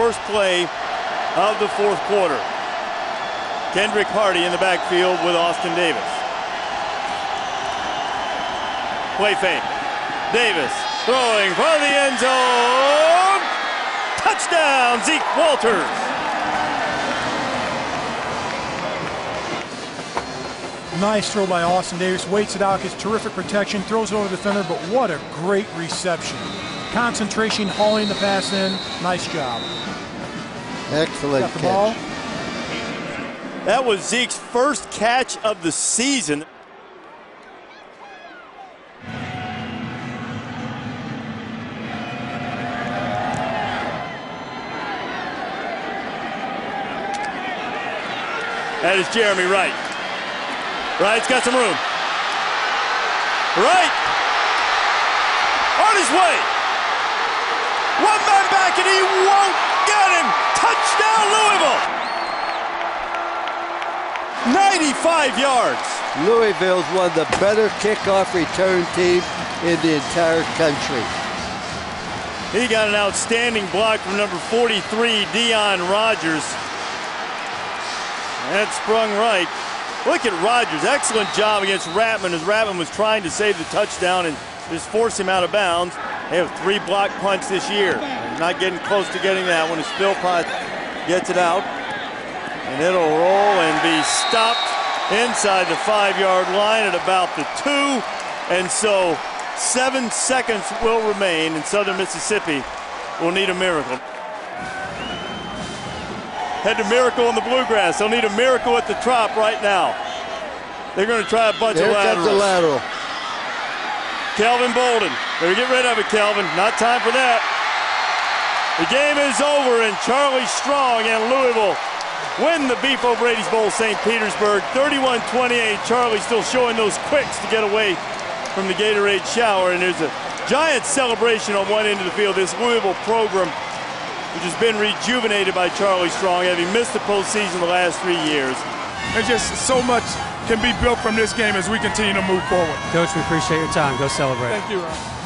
first play of the fourth quarter. Kendrick Hardy in the backfield with Austin Davis. Play fake. Davis throwing for the end zone. Touchdown, Zeke Walters. Nice throw by Austin Davis. Waits it out, gets terrific protection, throws it over the defender, but what a great reception. Concentration, hauling the pass in. Nice job. Excellent Got the catch. ball. That was Zeke's first catch of the season. That is Jeremy Wright. Wright's got some room. Wright on his way. One man back and he won't get him. Touchdown Louisville. 95 yards. Louisville's one of the better kickoff return teams in the entire country. He got an outstanding block from number 43, Dion Rogers. That sprung Wright. Look at Rogers. Excellent job against Ratman as Ratman was trying to save the touchdown and just force him out of bounds. They have three block punts this year. Not getting close to getting that one as Philpott gets it out. And it'll roll and be stopped inside the five-yard line at about the two. And so seven seconds will remain, and Southern Mississippi will need a miracle. Head to Miracle in the Bluegrass. They'll need a miracle at the trop right now. They're going to try a bunch There of laterals. the lateral. Kelvin Bolden. Better get rid of it, Kelvin. Not time for that. The game is over, and Charlie Strong and Louisville win the Beef O'Brady's Bowl St. Petersburg 31 28. Charlie still showing those quicks to get away from the Gatorade shower, and there's a giant celebration on one end of the field. This Louisville program, which has been rejuvenated by Charlie Strong, having missed the postseason the last three years. There's just so much can be built from this game as we continue to move forward. Coach, we appreciate your time. Go celebrate. Thank you, Ron.